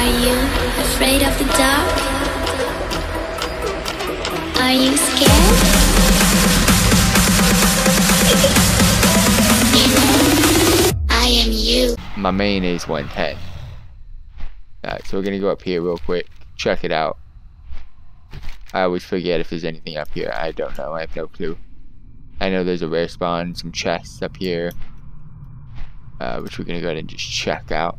Are you afraid of the dark? Are you scared? I am you. My main is 110. Alright, so we're gonna go up here real quick, check it out. I always forget if there's anything up here. I don't know. I have no clue. I know there's a rare spawn, some chests up here, uh, which we're gonna go ahead and just check out.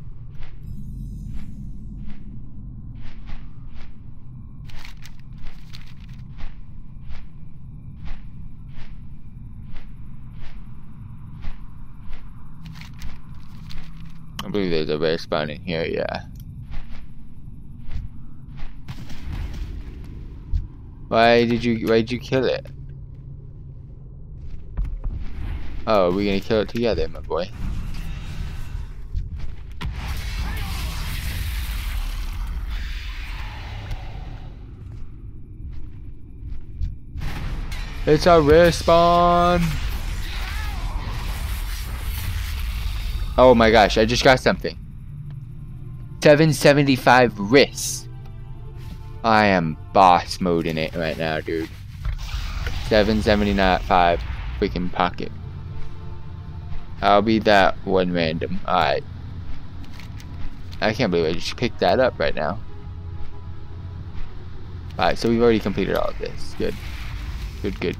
I believe there's a rare spawn in here, yeah. Why did you why did you kill it? Oh, we're gonna kill it together, my boy. It's a rare spawn! Oh my gosh, I just got something. 775 wrists. I am boss mode in it right now, dude. 775 freaking pocket. I'll be that one random. Alright. I can't believe I just picked that up right now. Alright, so we've already completed all of this. Good. Good, good.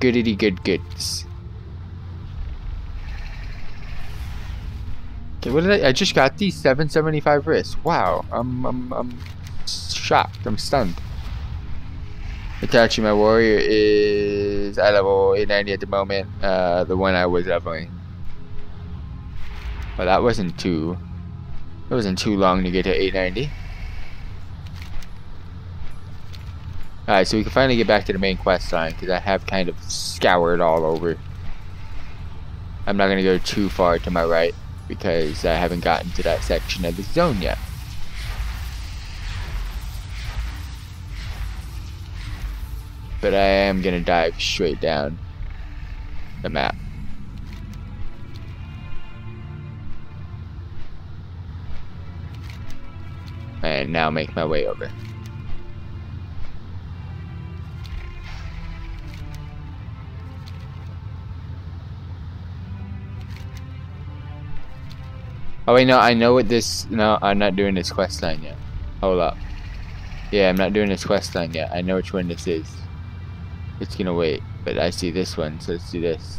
Goodity good goods. Okay, what did I? I just got these 775 wrists. Wow, I'm, I'm, I'm shocked. I'm stunned. Itachi, my warrior, is at level 890 at the moment. Uh, the one I was leveling. But that wasn't too. It wasn't too long to get to 890. Alright, so we can finally get back to the main quest line because I have kind of scoured all over. I'm not going to go too far to my right because I haven't gotten to that section of the zone yet. But I am going to dive straight down the map. And now make my way over. Oh wait, no, I know what this, no, I'm not doing this quest line yet. Hold up. Yeah, I'm not doing this quest line yet. I know which one this is. It's gonna wait, but I see this one, so let's do this.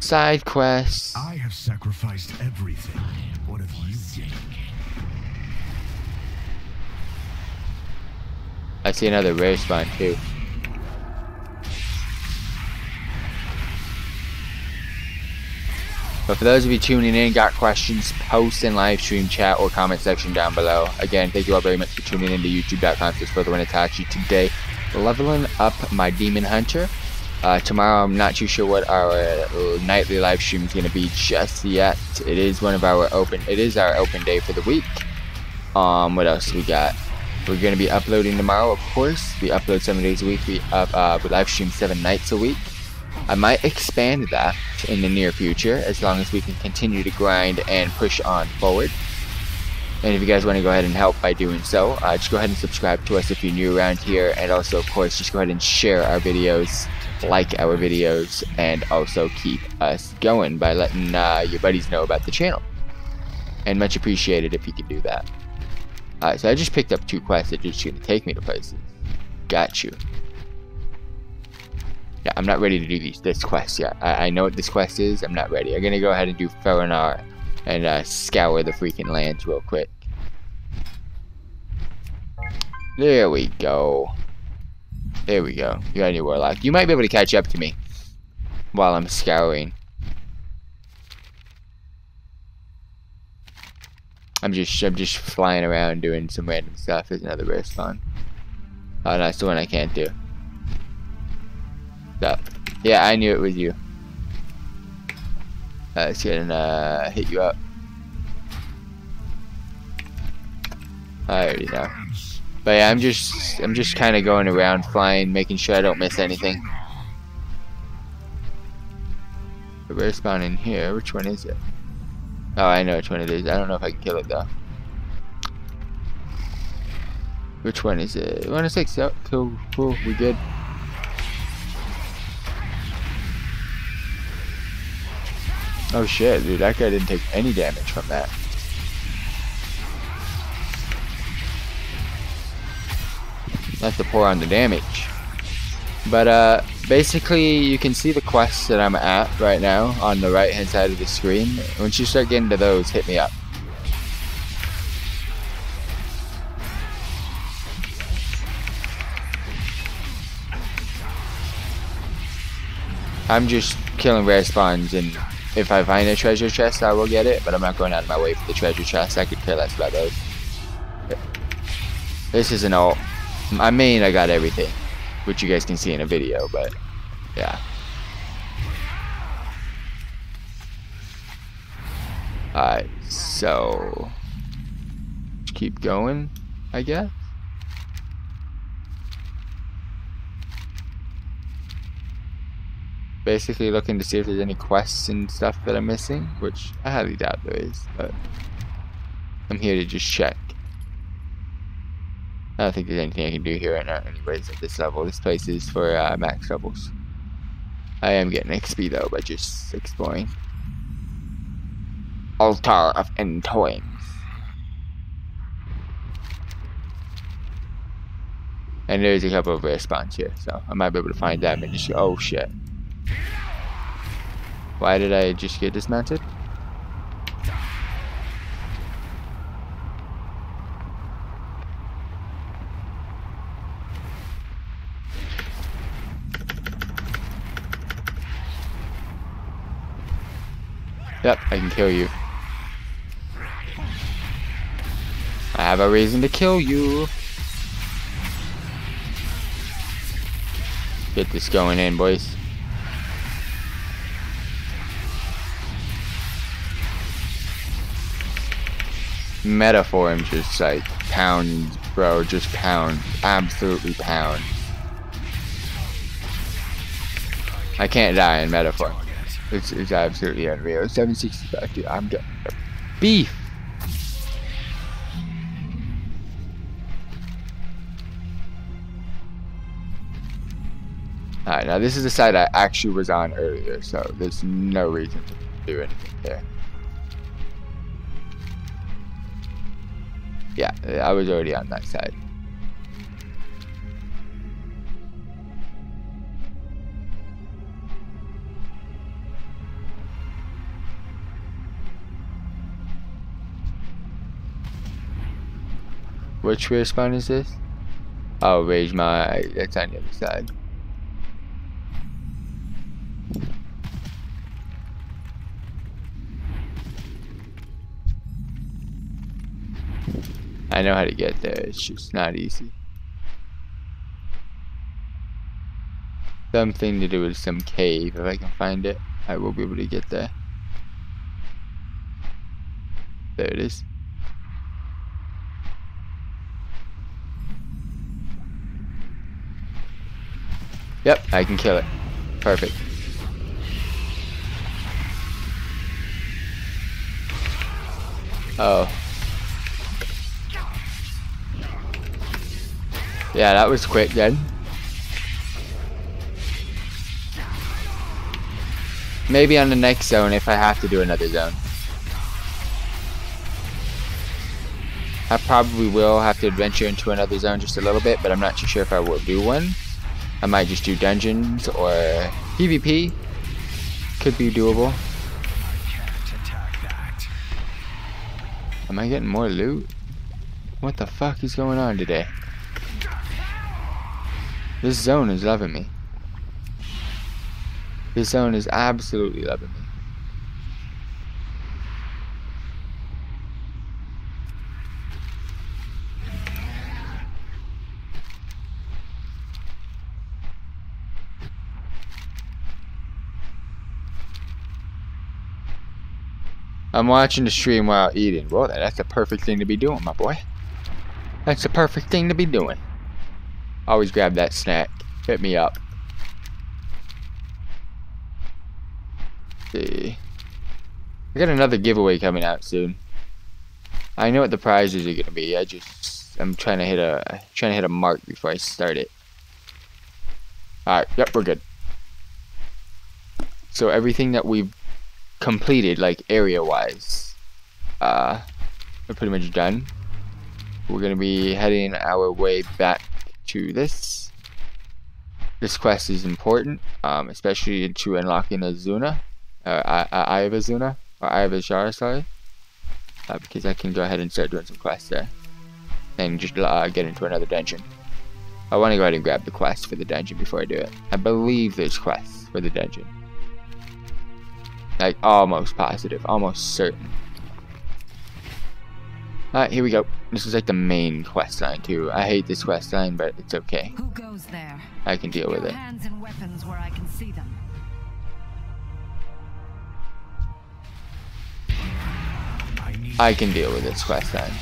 Side quest. I have sacrificed everything. What have you gained? I see another rare spawn too. But for those of you tuning in, got questions, post in live stream chat or comment section down below. Again, thank you all very much for tuning in to youtube.com slash further Itachi today. Leveling up my Demon Hunter. Uh, tomorrow, I'm not too sure what our nightly live stream is going to be just yet. It is one of our open, it is our open day for the week. Um, what else we got? We're going to be uploading tomorrow, of course. We upload seven days a week. We up, uh, we live stream seven nights a week. I might expand that in the near future as long as we can continue to grind and push on forward. And if you guys want to go ahead and help by doing so, uh, just go ahead and subscribe to us if you're new around here. And also, of course, just go ahead and share our videos, like our videos, and also keep us going by letting uh, your buddies know about the channel. And much appreciated if you could do that. Alright, so I just picked up two quests that just going to take me to places. Got you. Yeah, I'm not ready to do these this quest yet. I, I know what this quest is. I'm not ready. I'm gonna go ahead and do Faronaar and uh, scour the freaking lands real quick. There we go. There we go. You got a new warlock. You might be able to catch up to me while I'm scouring. I'm just I'm just flying around doing some random stuff. There's another respawn. spawn. Oh, that's the one I can't do. Up. Yeah, I knew it was you. Uh, get and uh, hit you up. I already know. But yeah, I'm just I'm just kind of going around flying, making sure I don't miss anything. The rare spawn in here. Which one is it? Oh, I know which one it is. I don't know if I can kill it though. Which one is it? 106. Yep. Cool. Cool. We good. Oh shit, dude. That guy didn't take any damage from that. That's to pour on the damage. But uh, basically, you can see the quests that I'm at right now on the right hand side of the screen. Once you start getting to those, hit me up. I'm just killing rare spawns, and if I find a treasure chest, I will get it, but I'm not going out of my way for the treasure chest. I could care less about those. This is an alt. I mean, I got everything, which you guys can see in a video, but yeah. Alright, so keep going, I guess. Basically looking to see if there's any quests and stuff that I'm missing, which I highly doubt there is, but I'm here to just check. I don't think there's anything I can do here right now anyways at this level. This place is for uh, max levels. I am getting XP though by just exploring. Altar of Entoins. And there's a couple of rare spawns here, so I might be able to find them and just oh shit. Why did I just get dismounted? Yep, I can kill you. I have a reason to kill you. Get this going in, boys. Metaform just like pound, bro. Just pound. Absolutely pound. I can't die in Metaform. It's, it's absolutely unreal. 765, dude. I'm getting beef. Alright, now this is the side I actually was on earlier, so there's no reason to do anything there. Yeah, I was already on that side. Which respawn is this? Oh, Rage My, that's on the other side. I know how to get there, it's just not easy. Something to do with some cave, if I can find it, I will be able to get there. There it is. Yep, I can kill it. Perfect. Oh. Yeah, that was quick then. Maybe on the next zone if I have to do another zone. I probably will have to adventure into another zone just a little bit, but I'm not too sure if I will do one. I might just do dungeons or PvP. Could be doable. Am I getting more loot? What the fuck is going on today? This zone is loving me. This zone is absolutely loving me. I'm watching the stream while eating. Well, that's the perfect thing to be doing, my boy. That's the perfect thing to be doing. Always grab that snack. Hit me up. see. I got another giveaway coming out soon. I know what the prizes are gonna be. I just I'm trying to hit a trying to hit a mark before I start it. Alright, yep, we're good. So everything that we've completed, like area wise, uh we're pretty much done. We're gonna be heading our way back to this. This quest is important, um, especially to unlocking Azsuna, uh, I, I, Ivazuna, or Ivazhara, sorry. Uh, because I can go ahead and start doing some quests there. And just uh, get into another dungeon. I want to go ahead and grab the quest for the dungeon before I do it. I believe there's quests for the dungeon. Like, almost positive, almost certain. Alright, here we go. This is like the main quest line too. I hate this quest line, but it's okay. Who goes there? I can deal with it. hands and weapons where I can see them. I need I can deal with this quest line.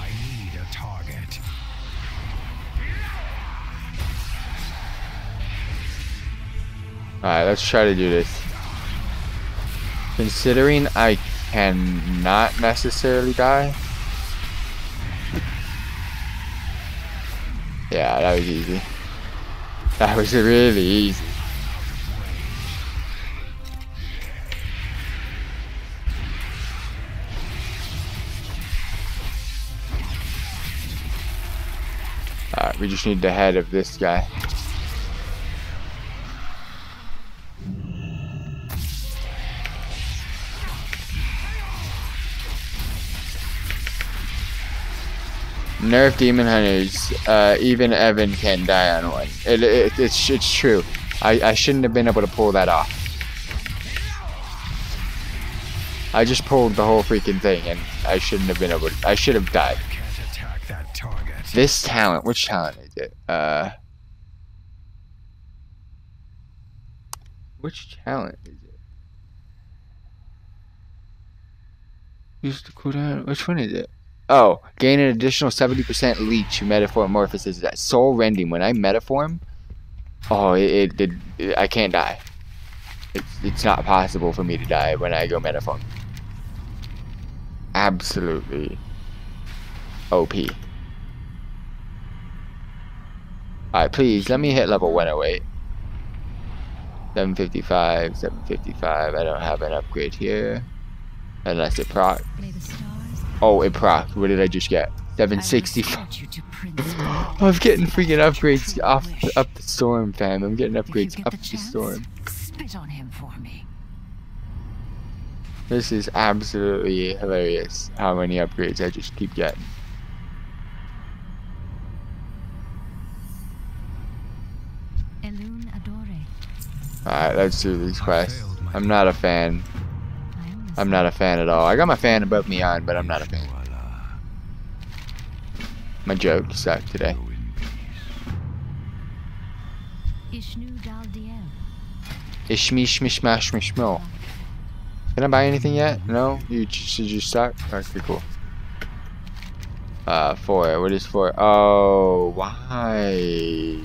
I need a target. Alright, let's try to do this. Considering I cannot necessarily die. Yeah, that was easy. That was really easy. Alright, we just need the head of this guy. Nerf Demon Hunters, uh, even Evan can die on one. It, it, it's, it's true. I, I shouldn't have been able to pull that off. I just pulled the whole freaking thing and I shouldn't have been able to, I should have died. This talent, which talent is it? Uh, which talent is it? Use the cooldown. Which one is it? Oh, gain an additional 70% leech metamorphosis. That soul rending. When I metaform, oh, it, it, it, I can't die. It's, it's not possible for me to die when I go metaform. Absolutely OP. Alright, please, let me hit level 108. 755, 755. I don't have an upgrade here. Unless it proc. May Oh, it proc. What did I just get? 765. I will escort you to Prince Gold. I'm getting freaking upgrades off up the storm, fam. I'm getting upgrades get up the the storm. spit on him for me. This is absolutely hilarious how many upgrades I just keep getting. Alright, let's do these quests. I'm not a fan. I am not a fan at all. I got my fan above me on, but I'm not a fan. My joke sucked today. Go in peace. Ishnu Daldiel. Ishmi shmish mash mishmo. Can I buy anything yet? No? You should you suck? Okay, cool. Uh, four. What is four? Oh, why?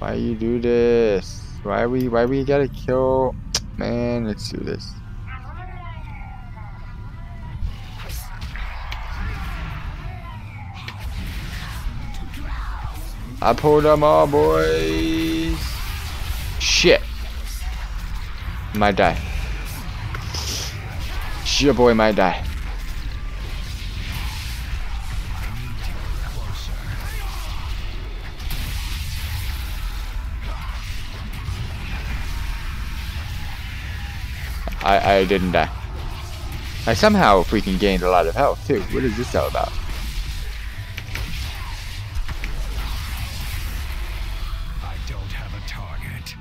Why you do this? Why we? Why we gotta kill? Man, let's do this. I pulled them all, boys. Shit. Might die. Your boy might die. I, I didn't die. I somehow freaking gained a lot of health too. What is this all about? I don't have a target.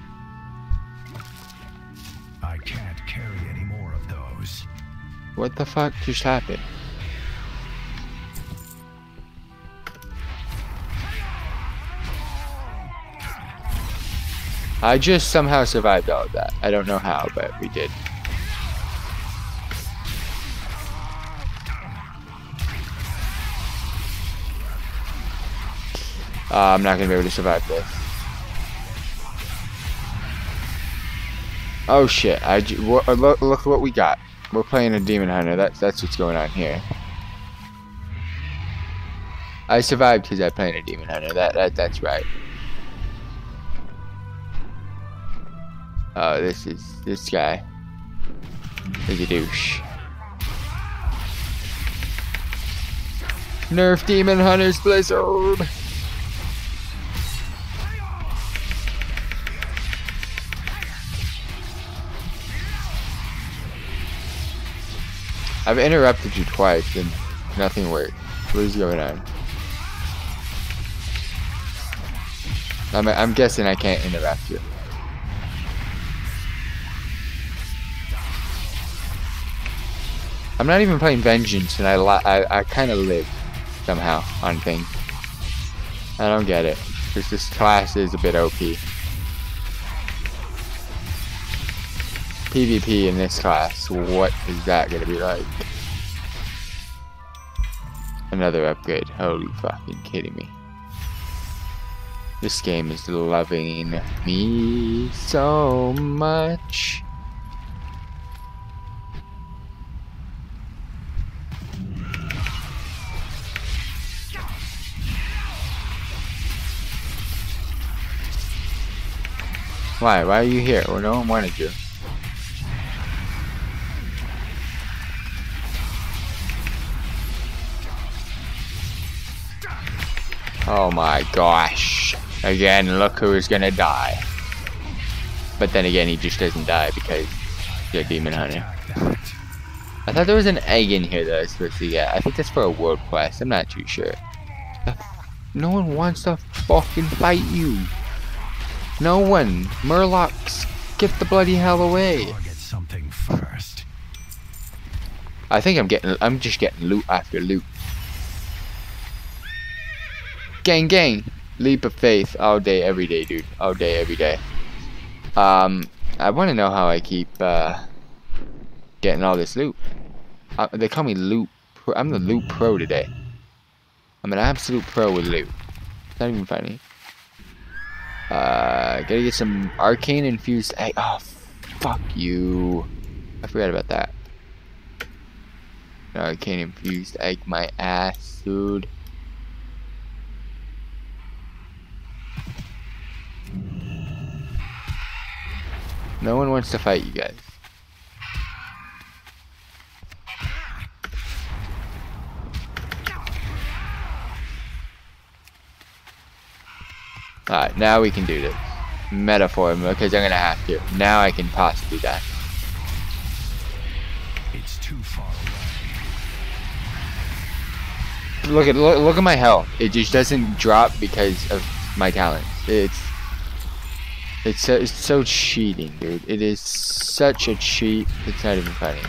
I can't carry any more of those. What the fuck just happened? I just somehow survived all of that. I don't know how, but we did. Uh, I'm not gonna be able to survive this. Oh shit! I uh, look look what we got. We're playing a demon hunter. That's that's what's going on here. I survived because I played a demon hunter. That that that's right. Oh, this is this guy. Is a douche. Nerf demon hunters blizzard. I've interrupted you twice and nothing worked. What is going on? I'm, I'm guessing I can't interrupt you. I'm not even playing Vengeance and I I, I kind of live somehow on things. I don't get it. Because this class is a bit OP. PvP in this class, what is that gonna be like? Another upgrade. Holy fucking kidding me. This game is loving me so much. Why? Why are you here? Well, no one wanted you. Oh my gosh. Again, look who is gonna die. But then again, he just doesn't die because he's a demon hunter. I thought there was an egg in here that I was supposed to get. I think that's for a world quest. I'm not too sure. No one wants to fucking fight you. No one. Murlocs, get the bloody hell away. Target something first. I think I'm getting. I'm just getting loot after loot. Gang, gang. Leap of faith all day, every day, dude. All day, every day. Um, I want to know how I keep uh, getting all this loot. Uh, they call me loot. Pro. I'm the loot pro today. I'm an absolute pro with loot. It's not even funny. Uh, gotta get some arcane infused egg. Oh, fuck you. I forgot about that. Arcane infused egg my ass, dude. No one wants to fight you guys. Alright, now we can do this. Metaphor, because I'm gonna have to. Now I can possibly die. It's too far away. Look at look, look at my health. It just doesn't drop because of my talents. It's it's so, it's so cheating, dude. It is such a cheat. It's not even funny.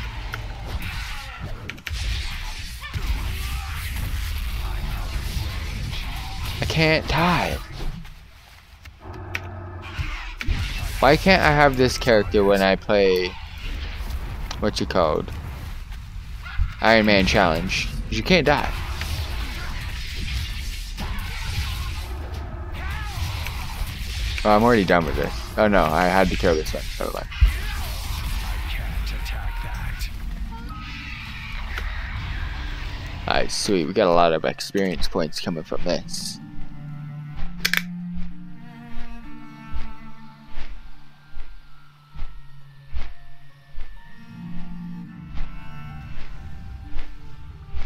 I can't die. Why can't I have this character when I play what's it called? Iron Man Challenge. You can't die. Oh, I'm already done with this. Oh no, I had to kill this one. Alright, sweet. We got a lot of experience points coming from this.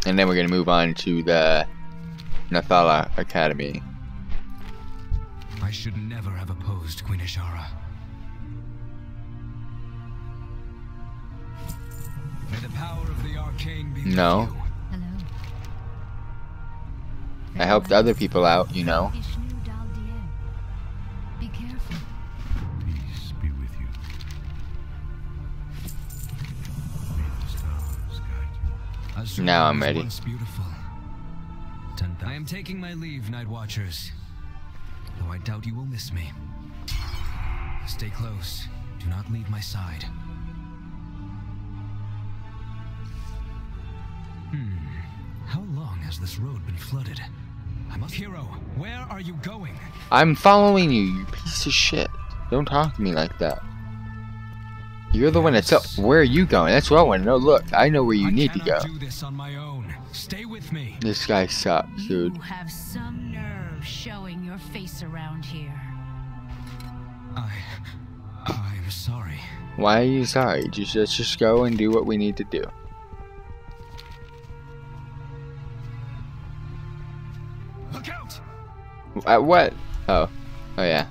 And then we're gonna move on to the Nar'thalas Academy. I should never have opposed Queen Azshara. May the power of the arcane be with No. you. I helped other people out, you know. Be careful. Peace be with you. May the stars guide you. Now I'm ready. once beautiful. Ten I am taking my leave, Night Watchers. Though I doubt you will miss me. Stay close. Do not leave my side. Hmm. How long has this road been flooded? I must. Hero, where are you going? I'm following you, you piece of shit. Don't talk to me like that. You're the one that's up. Where are you going? That's what I want to know. Look, I know where you I need to go. do this on my own. Stay with me. This guy sucks, dude. You have some nerve showing your face around here. I. I'm sorry. Why are you sorry? Just let's just go and do what we need to do. Look out! Uh, what? Oh, oh yeah.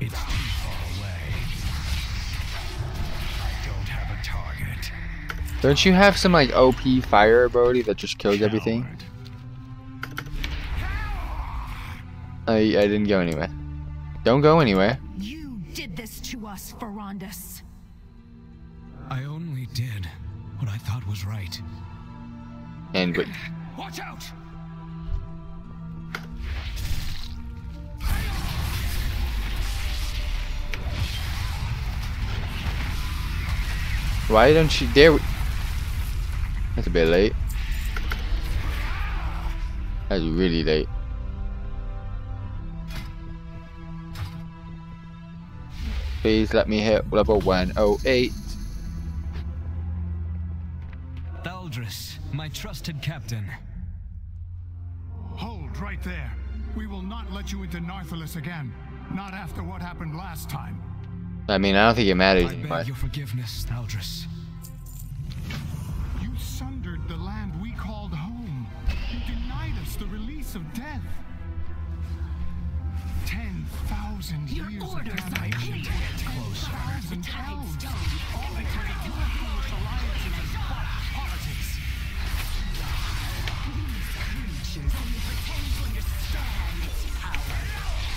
It's too far away. I don't have a target. Don't you have some like OP fire ability that just kills everything? I I didn't go anywhere. Don't go anywhere. You did this to us, Farondis. I only did what I thought was right. And but Watch out! why don't you dare? That's a bit late. That's really late. Please let me hit level 108. Thaldris, my trusted captain. Hold right there. We will not let you into Nar'thalas again. Not after what happened last time. I mean, I don't think it matters I anymore. beg your forgiveness, Thaldris. You sundered the land we called home. You denied us the release of death. Ten thousand Your years orders of are damnation. clear. Thousand Tides elves. don't. All because of your foolish alliances and corrupt politics. Creatures only pretend to understand its power.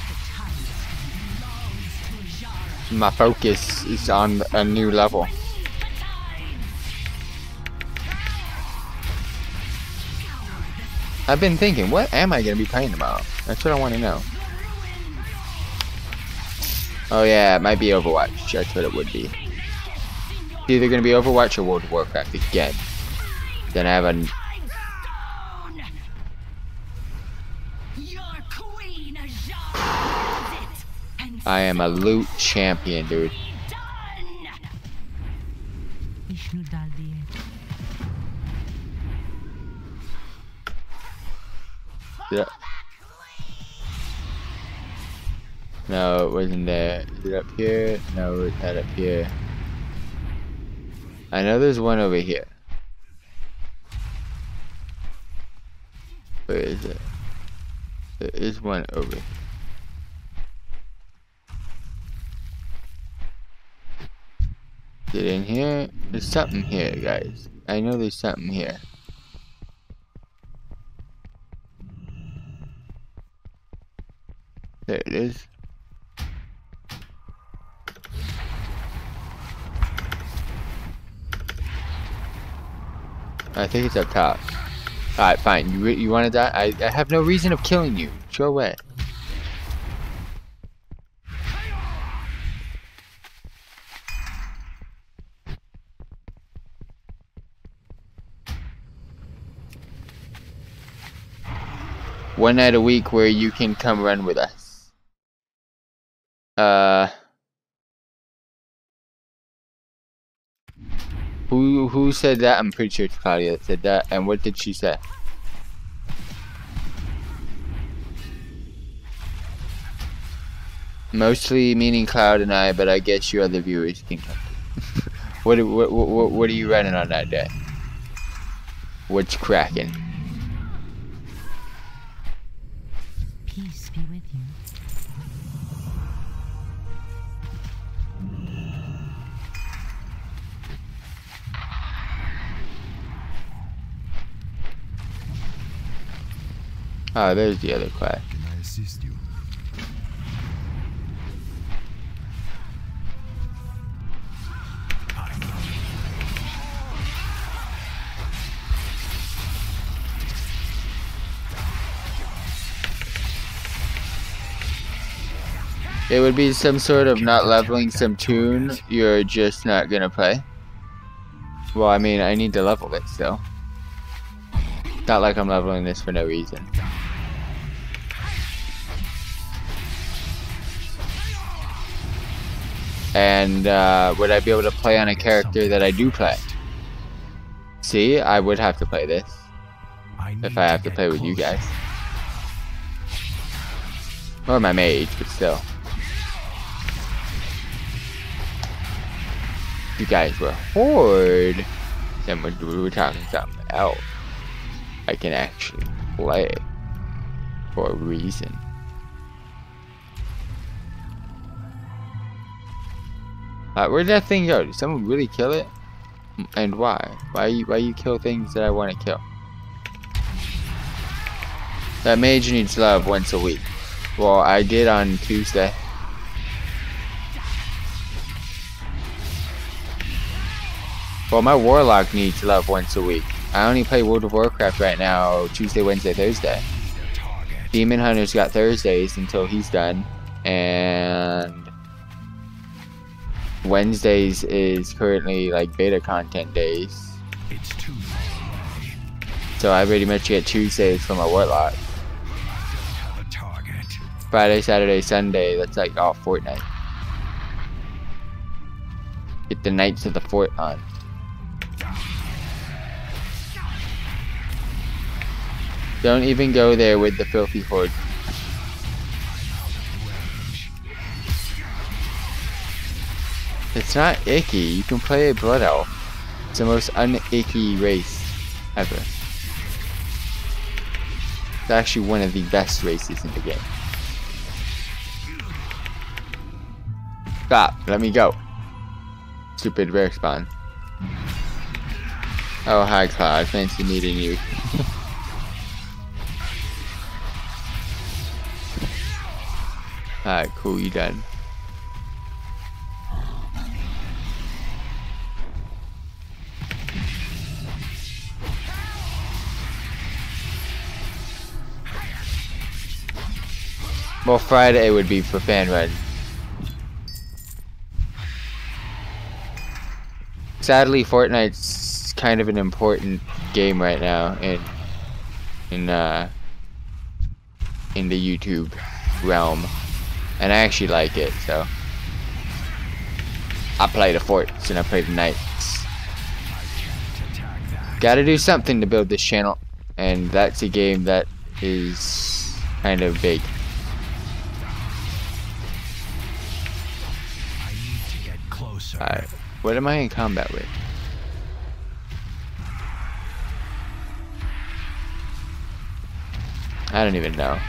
The tides belongs to Azshara. My focus is on a new level. I've been thinking, what am I gonna be playing about? That's what I want to know. Oh yeah, it might be Overwatch. I thought it would be. It's either gonna be Overwatch or World of Warcraft again. Then I have a I am a loot champion, dude. Yeah. No, it wasn't there. Is it up here? No, it's not up here. I know there's one over here. Where is it? There is one over here. Is it in here? There's something here, guys. I know there's something here. There it is. I think it's up top. Alright, fine. You you want to die? I, I have no reason of killing you. Go away. One night a week where you can come run with us. Uh. Who who said that? I'm pretty sure it's Claudia that said that. And what did she say? Mostly meaning Cloud and I, but I guess you other viewers can come. what, what what what are you running on that day? What's cracking? Oh, there's the other class. Can I assist you? It would be some sort of not leveling some tune you're just not gonna play. Well, I mean, I need to level it still. Not like I'm leveling this for no reason. And uh, would I be able to play on a character that I do play? See, I would have to play this if I have to play with you guys. Or my mage, but still. You guys were horde. Then we're, we're talking something else. I can actually play for a reason. Uh, where did that thing go? Did someone really kill it? And why? Why you why you kill things that I want to kill? That mage needs love once a week. Well, I did on Tuesday. Well, my warlock needs love once a week. I only play World of Warcraft right now Tuesday, Wednesday, Thursday. Demon Hunter's got Thursdays until he's done. And Wednesdays is currently like beta content days. It's too long away. So I pretty much get Tuesdays my warlock. Have a target. Friday, Saturday, Sunday, that's like all Fortnite. Get the Knights of the Fort on. Don't even go there with the filthy horde. It's not icky. You can play a blood elf. It's the most unicky race ever. It's actually one of the best races in the game. Stop. Let me go. Stupid rare spawn. Oh, hi, Cloud. Fancy meeting you. Alright, cool. You done. Well, Friday would be for fan run. Sadly, Fortnite's kind of an important game right now in in uh in the YouTube realm, and I actually like it. So I play the forts and I play the knights. Got to do something to build this channel, and that's a game that is kind of big. What am I in combat with? I don't even know.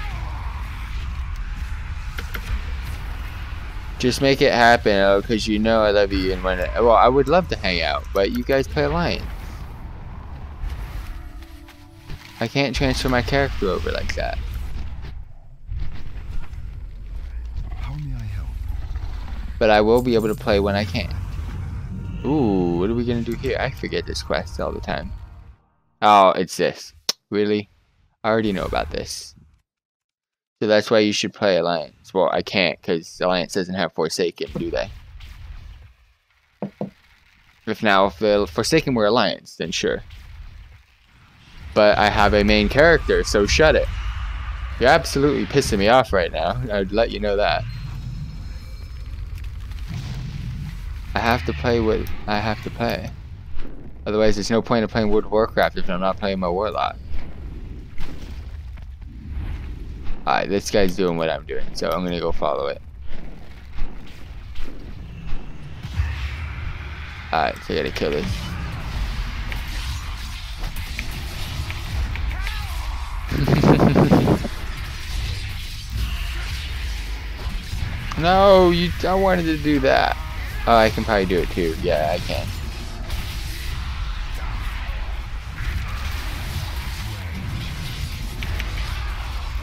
Just make it happen, oh, because you know I love you and when it, well, I would love to hang out, but you guys play Alliance. I can't transfer my character over like that. How may I help? But I will be able to play when I can. Ooh, what are we gonna do here? I forget this quest all the time. Oh, it's this. Really? I already know about this. So that's why you should play Alliance. Well, I can't because Alliance doesn't have Forsaken, do they? If now, if the Forsaken were Alliance, then sure. But I have a main character, so shut it. You're absolutely pissing me off right now. I'd let you know that. I have to play what I have to play. Otherwise, there's no point in playing World of Warcraft if I'm not playing my Warlock. Alright, this guy's doing what I'm doing, so I'm gonna go follow it. Alright, so I gotta kill this. no, you. I wanted to do that. Oh, I can probably do it too. Yeah, I can.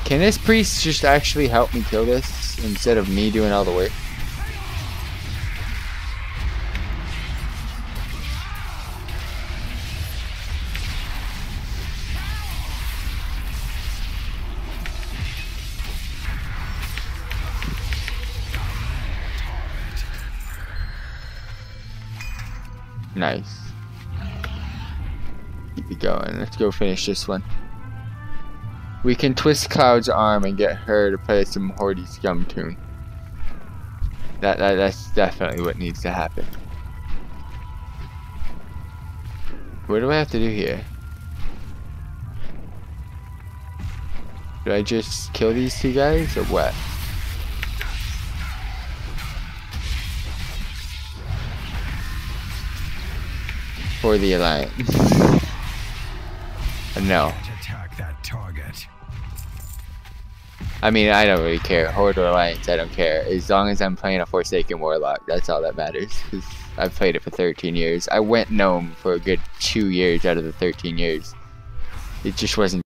Can this priest just actually help me kill this instead of me doing all the work? Nice. Keep it going. Let's go finish this one. We can twist Cloud's arm and get her to play some Hordy Scum tune. That, that that's definitely what needs to happen. What do I have to do here? Do I just kill these two guys or what? For the alliance. no. I mean, I don't really care. Horde or Alliance, I don't care. As long as I'm playing a Forsaken Warlock, that's all that matters. I've played it for 13 years. I went Gnome for a good two years out of the 13 years. It just wasn't